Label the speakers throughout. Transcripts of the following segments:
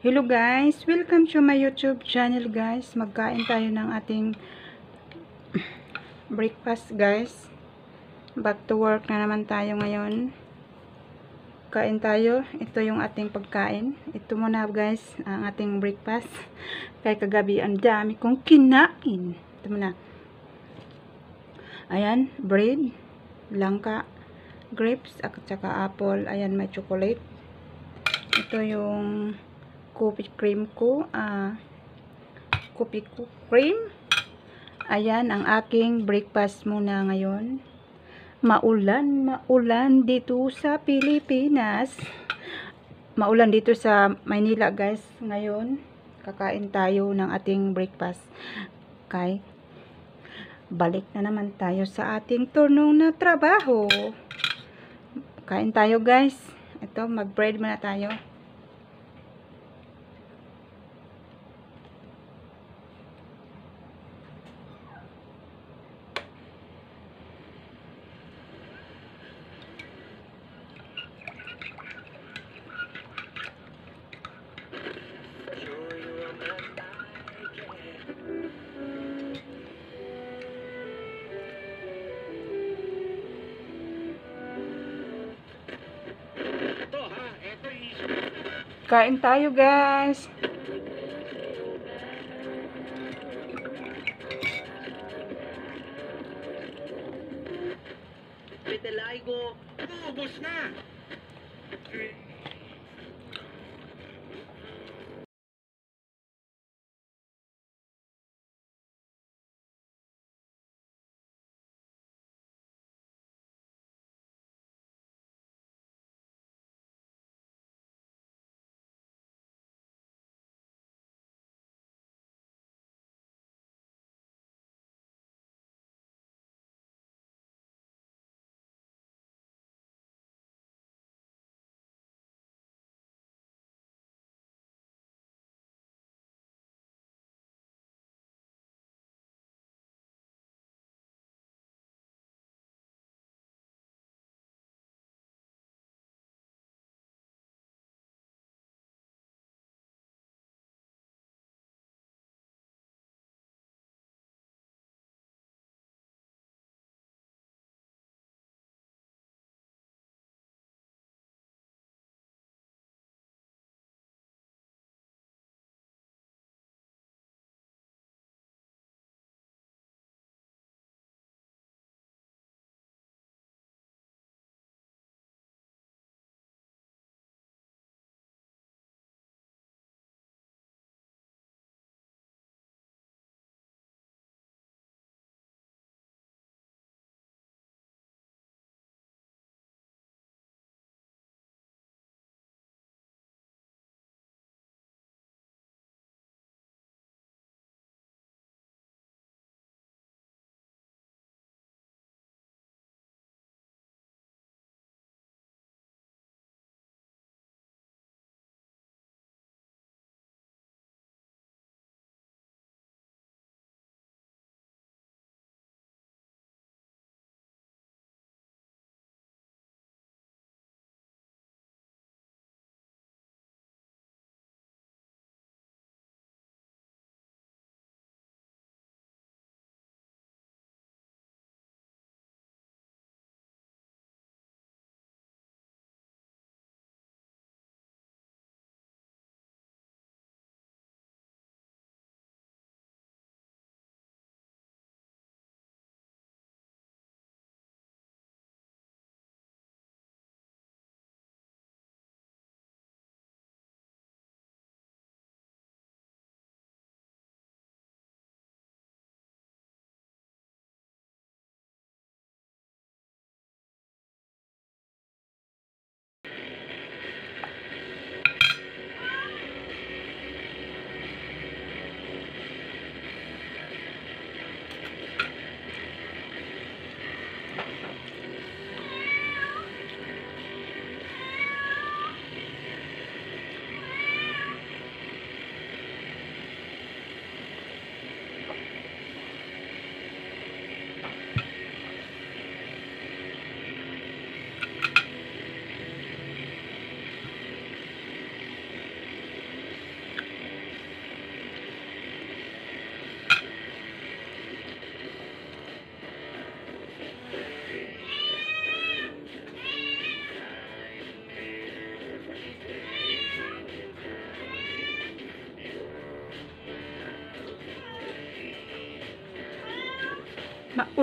Speaker 1: Hello guys, welcome to my YouTube channel guys. Magkain tayo ng ating breakfast guys. Back to work na naman tayo ngayon. Kain tayo. Ito yung ating pagkain. Ito muna guys, ang ating breakfast. Kaya kagabi ang dami kong kinain. Ito muna. Ayan, bread, langka, grapes, at saka apple. Ayan, may chocolate. Ito yung coffee cream ko. Ah, coffee ko cream. Ayan, ang aking breakfast muna ngayon. Maulan, maulan dito sa Pilipinas. Maulan dito sa Maynila, guys. Ngayon, kakain tayo ng ating breakfast. Kay balik na naman tayo sa ating turnong na trabaho. Kain tayo, guys. Ito, mag-bread muna tayo. Kain tayo, guys.
Speaker 2: Vitiligo. Ubus na.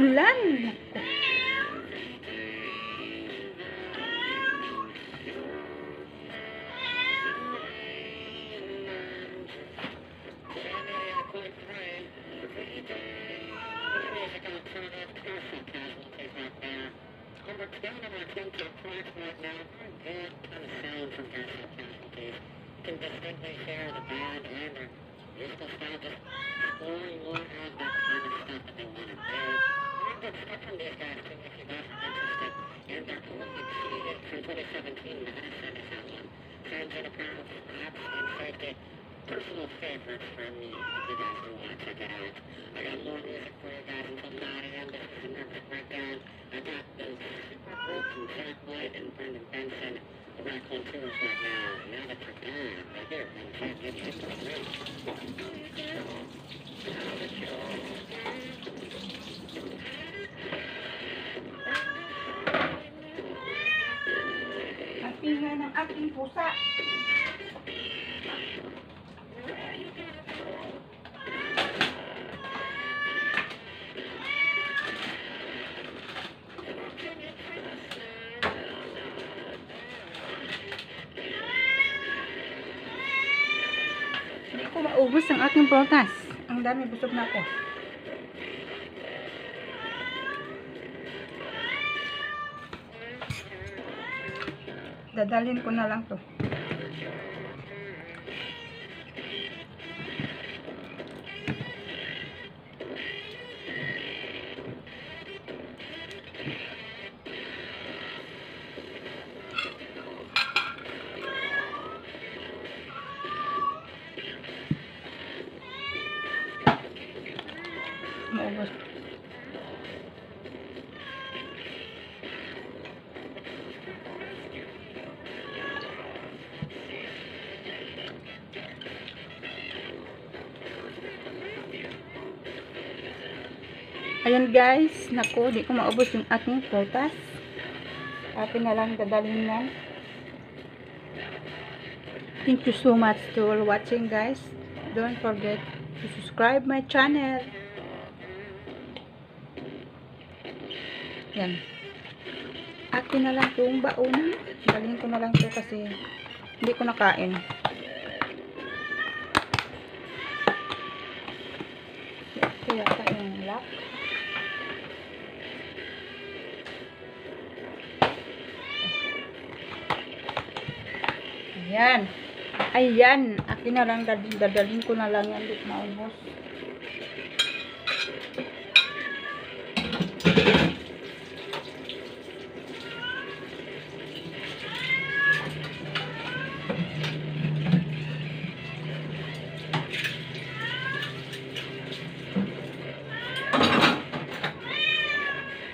Speaker 1: Naku.
Speaker 2: Can distinctly share the bad and the Personal favorites for me, if you guys to check it out. I got more music for you guys until 9 a.m. This. I got those super groups from and Brendan Benson. The Raccoon right now. Now that you're here, and can't get you into the room.
Speaker 1: Ang ingay ng aking pusa. Hindi ko maubos ang aking prutas. Ang dami busog na ako. Dadalhin ko na lang to. Ayan guys, naku, di ko maubos yung aking prutas. Atin na lang dadalhin yan. Thank you so much to all watching guys. Don't forget to subscribe my channel. Yan. Atin na lang itong baon. Dalhin ko na lang to kasi hindi ko nakain. Ito yata yung lock. Ayan. Ayan. Akin na lang. dad- Dadalhin ko na lang yan. Ko maubos.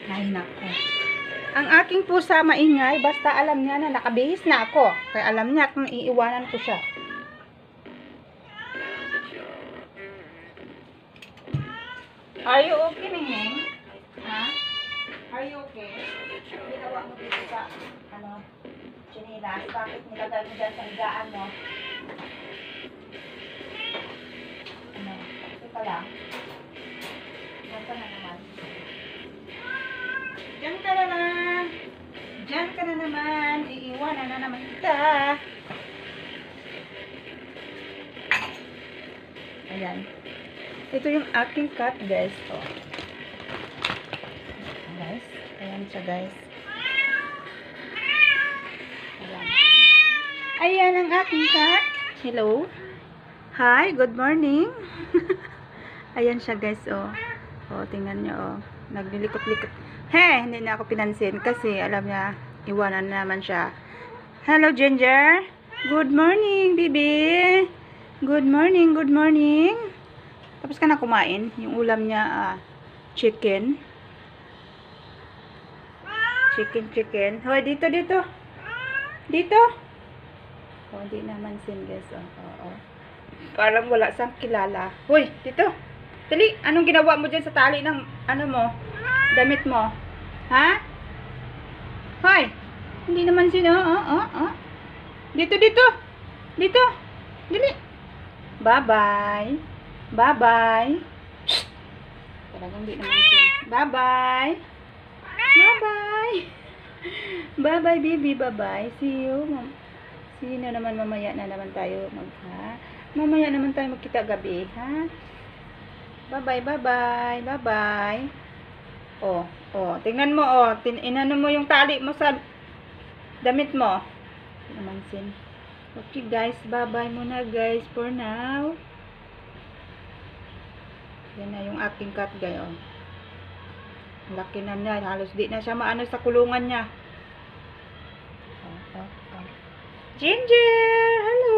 Speaker 1: Ay, nako. Ang aking pusa maingay, basta alam niya na nakabihis na ako. Kaya alam niya kung iiwanan ko siya. Are you okay, Mingming? Ha? Are you okay? Ginawa mo dito sa, ano, chinilas. Bakit nilagay mo dyan sa higaan mo? Ano? Ito lang. Ka na naman. Diyan ka na naman. Diyan ka na naman. Iiwanan na naman kita. Ayan. Ito yung aking cat, guys. Oh. Guys. Ayan siya, guys. Ayan. Ayan ang aking cat. Hello. Hi, good morning. Ayan siya, guys, oh. Oh, tingnan niyo, oh. Naglilikot-likot. He, hindi na ako pinansin kasi alam niya, iwanan na naman siya. Hello, Ginger. Good morning, baby. Good morning, good morning. Tapos ka na kumain. Yung ulam niya, ah, chicken. Chicken, chicken. Hoy, dito, dito. Dito. Oh, hindi naman sin, guys. Oh, oh, oh. Parang wala siyang kilala. Hoy, dito. Dali, anong ginawa mo dyan sa tali ng, ano mo, damit mo? Ha? Hoy, hindi naman sino, oh, oh, oh. Dito, dito. Dito. Dali. Bye-bye. Bye-bye. Talagang hindi naman sin. Bye-bye. Bye-bye. Bye-bye, baby. Bye-bye. See you. See na naman mamaya na naman tayo mag ha. Mamaya naman tayo magkita gabi, ha? Bye-bye, bye-bye. Bye-bye. Oh, oh, tingnan mo oh, tin inano mo yung tali mo sa damit mo. Naman sin. Okay guys, bye-bye muna guys for now. Yan na yung aking cat guys oh. Laki na niya, halos di na siya maano sa kulungan niya. Ginger!